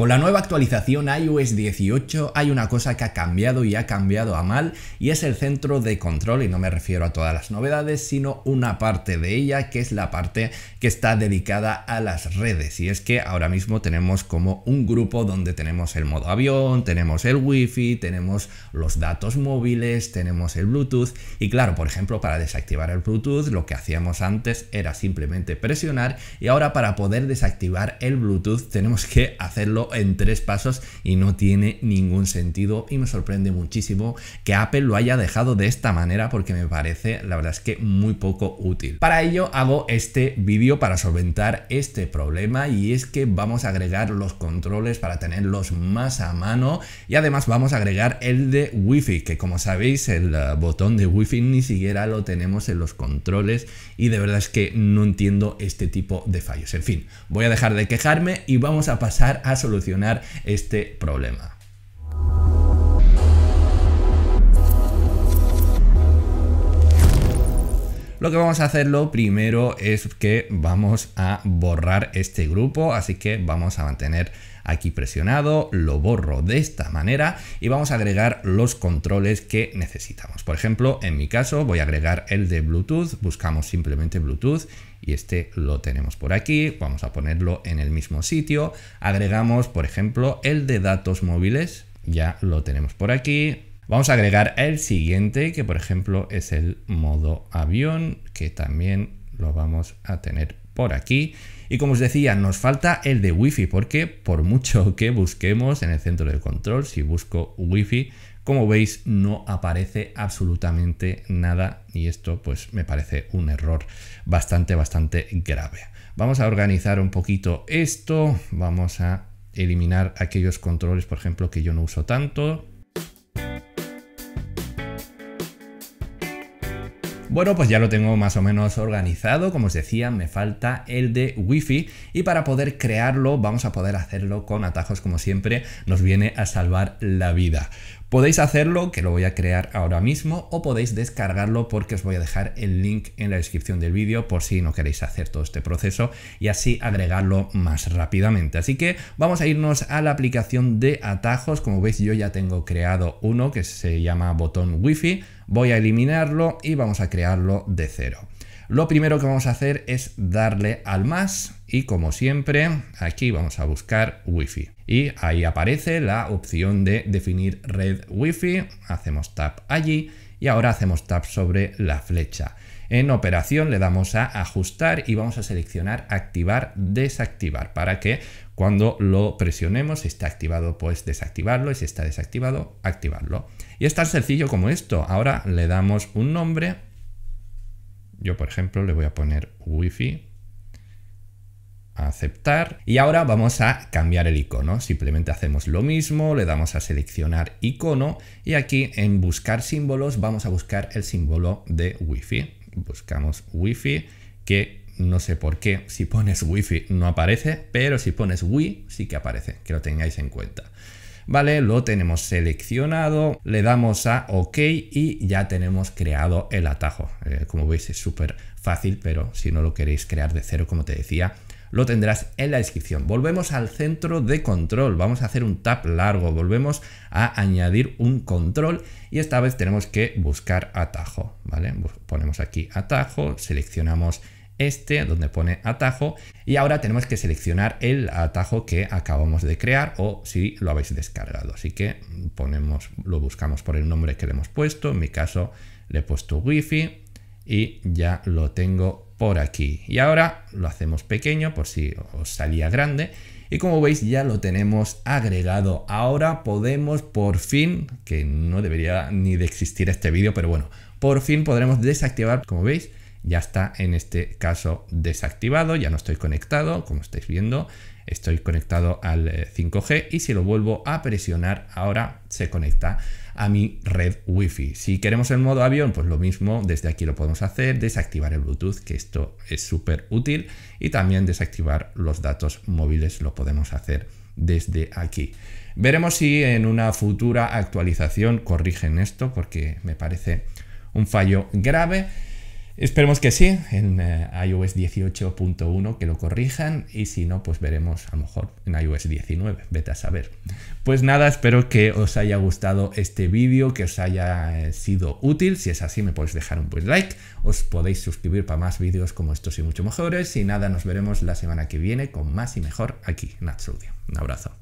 Con la nueva actualización iOS 18 hay una cosa que ha cambiado y ha cambiado a mal y es el centro de control y no me refiero a todas las novedades sino una parte de ella que es la parte que está dedicada a las redes. Y es que ahora mismo tenemos como un grupo donde tenemos el modo avión, tenemos el wifi, tenemos los datos móviles, tenemos el bluetooth. Y claro por ejemplo para desactivar el bluetooth lo que hacíamos antes era simplemente presionar y ahora para poder desactivar el bluetooth tenemos que hacerlo en tres pasos y no tiene ningún sentido y me sorprende muchísimo que Apple lo haya dejado de esta manera porque me parece la verdad es que muy poco útil. Para ello hago este vídeo para solventar este problema y es que vamos a agregar los controles para tenerlos más a mano y además vamos a agregar el de Wi-Fi que como sabéis el uh, botón de Wi-Fi ni siquiera lo tenemos en los controles y de verdad es que no entiendo este tipo de fallos. En fin, voy a dejar de quejarme y vamos a pasar a solucionar solucionar este problema. Lo que vamos a hacerlo primero es que vamos a borrar este grupo, así que vamos a mantener aquí presionado, lo borro de esta manera y vamos a agregar los controles que necesitamos. Por ejemplo, en mi caso voy a agregar el de Bluetooth, buscamos simplemente Bluetooth y este lo tenemos por aquí, vamos a ponerlo en el mismo sitio, agregamos por ejemplo el de datos móviles, ya lo tenemos por aquí, Vamos a agregar el siguiente, que por ejemplo es el modo avión, que también lo vamos a tener por aquí. Y como os decía, nos falta el de Wi-Fi, porque por mucho que busquemos en el centro de control, si busco Wi-Fi, como veis no aparece absolutamente nada y esto pues me parece un error bastante, bastante grave. Vamos a organizar un poquito esto, vamos a eliminar aquellos controles, por ejemplo, que yo no uso tanto, Bueno, pues ya lo tengo más o menos organizado, como os decía, me falta el de Wi-Fi y para poder crearlo vamos a poder hacerlo con atajos como siempre, nos viene a salvar la vida. Podéis hacerlo, que lo voy a crear ahora mismo, o podéis descargarlo porque os voy a dejar el link en la descripción del vídeo por si no queréis hacer todo este proceso y así agregarlo más rápidamente. Así que vamos a irnos a la aplicación de atajos. Como veis yo ya tengo creado uno que se llama botón wifi. Voy a eliminarlo y vamos a crearlo de cero. Lo primero que vamos a hacer es darle al más y como siempre aquí vamos a buscar Wi-Fi y ahí aparece la opción de definir red Wi-Fi, hacemos tap allí y ahora hacemos tap sobre la flecha. En operación le damos a ajustar y vamos a seleccionar activar, desactivar para que cuando lo presionemos esté activado pues desactivarlo y si está desactivado activarlo. Y es tan sencillo como esto. Ahora le damos un nombre yo, por ejemplo, le voy a poner Wi-Fi, aceptar y ahora vamos a cambiar el icono. Simplemente hacemos lo mismo, le damos a seleccionar icono y aquí en buscar símbolos vamos a buscar el símbolo de Wi-Fi. Buscamos Wi-Fi que no sé por qué si pones Wi-Fi no aparece, pero si pones Wi sí que aparece, que lo tengáis en cuenta. Vale, lo tenemos seleccionado, le damos a OK y ya tenemos creado el atajo. Eh, como veis es súper fácil, pero si no lo queréis crear de cero, como te decía, lo tendrás en la descripción. Volvemos al centro de control, vamos a hacer un tap largo, volvemos a añadir un control y esta vez tenemos que buscar atajo, ¿vale? Ponemos aquí atajo, seleccionamos este donde pone atajo y ahora tenemos que seleccionar el atajo que acabamos de crear o si lo habéis descargado. Así que ponemos, lo buscamos por el nombre que le hemos puesto. En mi caso le he puesto wifi y ya lo tengo por aquí. Y ahora lo hacemos pequeño por si os salía grande. Y como veis ya lo tenemos agregado. Ahora podemos por fin, que no debería ni de existir este vídeo, pero bueno, por fin podremos desactivar, como veis, ya está en este caso desactivado, ya no estoy conectado, como estáis viendo, estoy conectado al 5G eh, y si lo vuelvo a presionar ahora se conecta a mi red Wi-Fi. Si queremos el modo avión, pues lo mismo, desde aquí lo podemos hacer, desactivar el Bluetooth, que esto es súper útil, y también desactivar los datos móviles lo podemos hacer desde aquí. Veremos si en una futura actualización corrigen esto, porque me parece un fallo grave. Esperemos que sí, en eh, iOS 18.1 que lo corrijan y si no, pues veremos a lo mejor en iOS 19, vete a saber. Pues nada, espero que os haya gustado este vídeo, que os haya eh, sido útil. Si es así, me podéis dejar un buen like, os podéis suscribir para más vídeos como estos y mucho mejores. Y nada, nos veremos la semana que viene con más y mejor aquí en. Un abrazo.